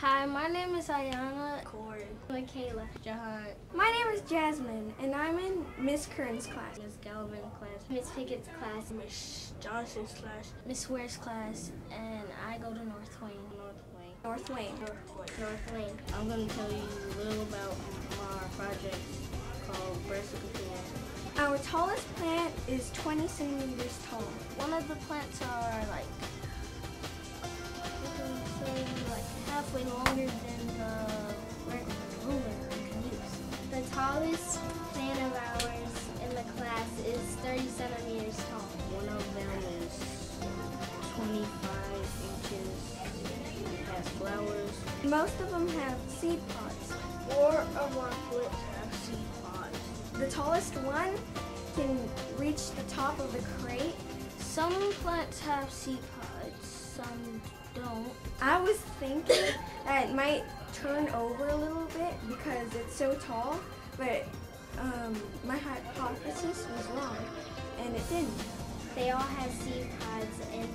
Hi, my name is Ayana Corey. Michaela Jahan. My name is Jasmine, and I'm in Miss Kern's class. Miss Galvin class, Miss Pickett's class, Miss Johnson's class. Miss Ware's class, and I go to North Wayne. North Wayne. North Wayne. North Wayne. North Wayne. I'm going to tell you a little about my project called Brassica rapa. Our tallest plant is 20 centimeters tall. One of the plants are like, tallest plant of ours in the class is 30 centimeters tall. One of them is 25 inches. It has flowers. Most of them have seed pods. Four of our plants have seed pods. The tallest one can reach the top of the crate. Some plants have seed pods, some don't. I was thinking that it might turn over a little bit because it's so tall, but um, my hypothesis was wrong, and it didn't. They all have seed pods, and